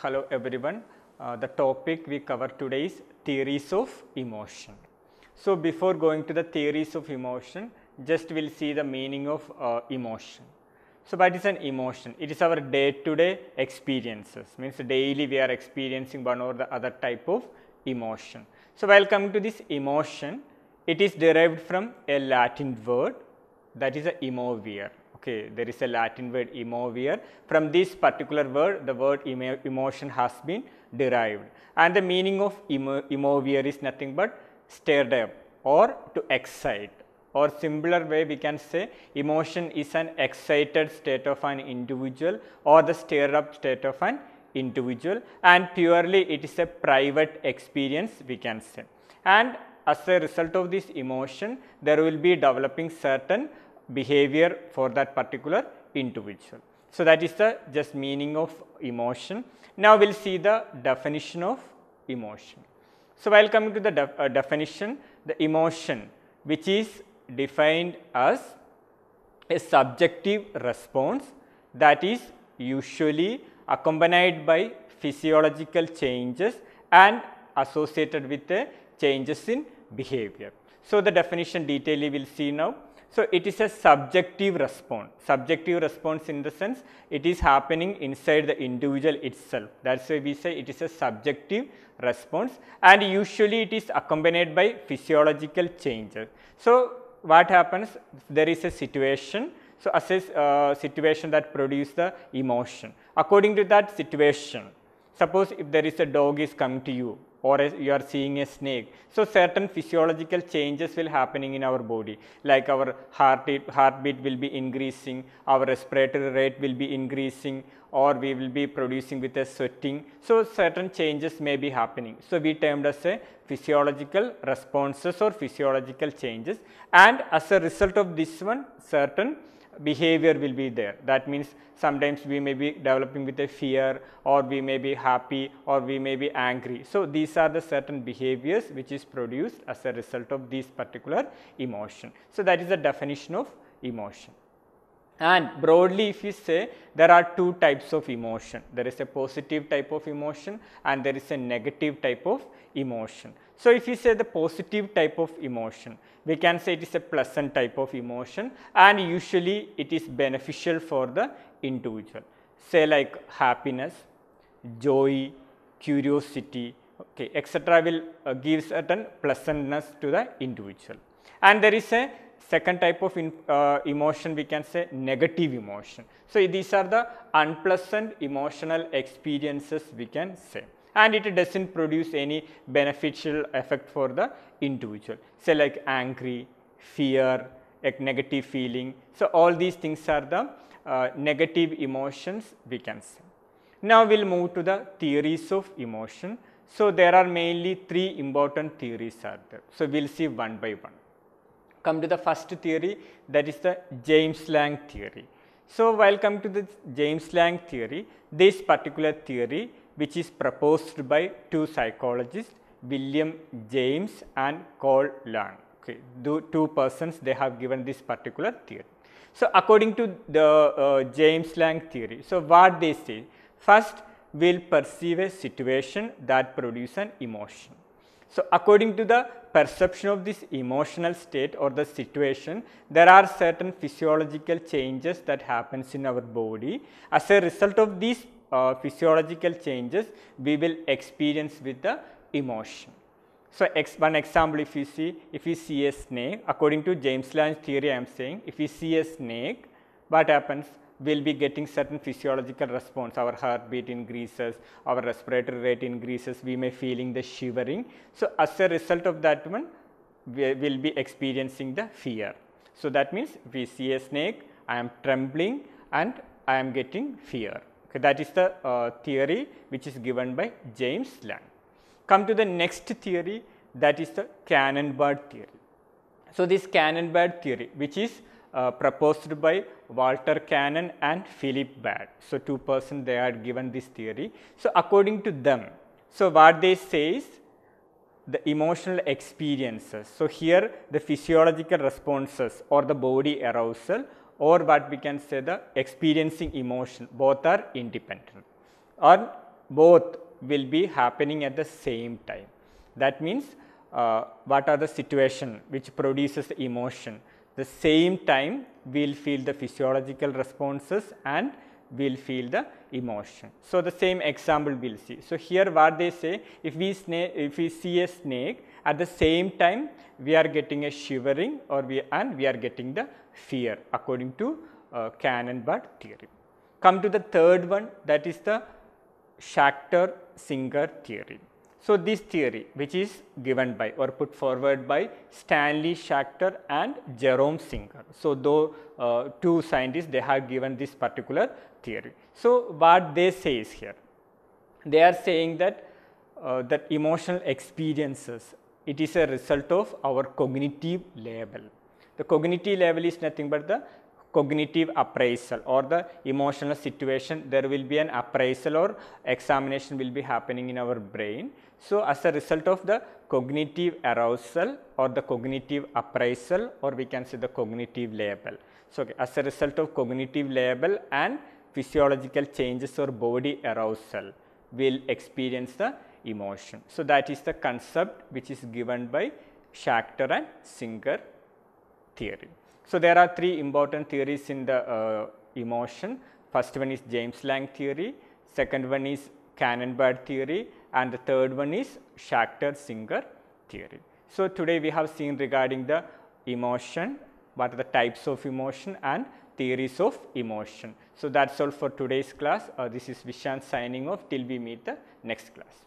Hello everyone. Uh, the topic we cover today is theories of emotion. So before going to the theories of emotion, just we'll see the meaning of uh, emotion. So what is an emotion? It is our day-to-day experiences. Means daily we are experiencing one or the other type of emotion. So while coming to this emotion, it is derived from a Latin word that is a emovere. Okay, there is a Latin word emovere. From this particular word, the word emo- emotion has been derived. And the meaning of emo- emovere is nothing but stirred up or to excite. Or simpler way we can say emotion is an excited state of an individual or the stirred up state of an individual and purely it is a private experience we can say. And as a result of this emotion, there will be developing certain behavior for that particular individual. So that is the just meaning of emotion. Now we'll see the definition of emotion. So while coming to the uh, definition, the emotion which is defined as a subjective response that is usually accompanied by physiological changes and associated with the changes in behavior. So the definition detail we will see now. So it is a subjective response. Subjective response in the sense it is happening inside the individual itself. That's why we say it is a subjective response and usually it is accompanied by physiological changes. So what happens? There is a situation. So assess uh, situation that produce the emotion. According to that situation, suppose if there is a dog is coming to you or you are seeing a snake. So certain physiological changes will happening in our body like our heart heartbeat will be increasing, our respiratory rate will be increasing or we will be producing with a sweating. So certain changes may be happening. So we termed as a physiological responses or physiological changes and as a result of this one certain behavior will be there. That means sometimes we may be developing with a fear or we may be happy or we may be angry. So these are the certain behaviors which is produced as a result of this particular emotion. So that is the definition of emotion. And broadly if you say there are two types of emotion, there is a positive type of emotion and there is a negative type of emotion. So if you say the positive type of emotion, we can say it is a pleasant type of emotion and usually it is beneficial for the individual. Say like happiness, joy, curiosity, okay, etc. will uh, give certain pleasantness to the individual. And there is a second type of in, uh, emotion we can say negative emotion. So these are the unpleasant emotional experiences we can say and it does not produce any beneficial effect for the individual. Say like angry, fear, a negative feeling. So all these things are the uh, negative emotions we can say. Now we'll move to the theories of emotion. So there are mainly three important theories are there. So we'll see one by one come to the first theory that is the James Lange theory. So coming to the James Lange theory, this particular theory which is proposed by two psychologists William James and Carl Lange. Okay, the two persons they have given this particular theory. So according to the uh, James Lange theory, so what they say, first we'll perceive a situation that produces an emotion. So according to the perception of this emotional state or the situation, there are certain physiological changes that happens in our body. As a result of these uh, physiological changes, we will experience with the emotion. So ex one example if you see, if you see a snake, according to James Lange's theory I am saying, if you see a snake, what happens? Will be getting certain physiological response. Our heartbeat increases, our respiratory rate increases, we may feeling the shivering. So as a result of that one, we will be experiencing the fear. So that means we see a snake, I am trembling and I am getting fear. Okay, that is the uh, theory which is given by James Lange. Come to the next theory that is the Cannon-Bard theory. So this Cannon-Bard theory which is uh, proposed by Walter Cannon and Philip Bard. So, two persons they are given this theory. So, according to them, so what they say is the emotional experiences. So, here the physiological responses or the body arousal or what we can say the experiencing emotion both are independent or both will be happening at the same time. That means uh, what are the situation which produces emotion. The same time we will feel the physiological responses and we will feel the emotion. So, the same example we will see. So, here what they say if we, if we see a snake at the same time we are getting a shivering or we and we are getting the fear according to uh, Cannon-Bard theory. Come to the third one that is the Schachter-Singer theory. So, this theory which is given by or put forward by Stanley Schachter and Jerome Singer. So, though two scientists they have given this particular theory. So, what they say is here, they are saying that uh, that emotional experiences it is a result of our cognitive level. The cognitive level is nothing but the cognitive appraisal or the emotional situation there will be an appraisal or examination will be happening in our brain. So, as a result of the cognitive arousal or the cognitive appraisal or we can say the cognitive label. So, okay, as a result of cognitive label and physiological changes or body arousal will experience the emotion. So, that is the concept which is given by Schachter and Singer theory. So, there are three important theories in the uh, emotion. First one is James Lange theory, second one is Cannon-Bard theory and the third one is Schachter-Singer theory. So, today we have seen regarding the emotion, what are the types of emotion and theories of emotion. So, that is all for today's class. Uh, this is Vishant signing off till we meet the next class.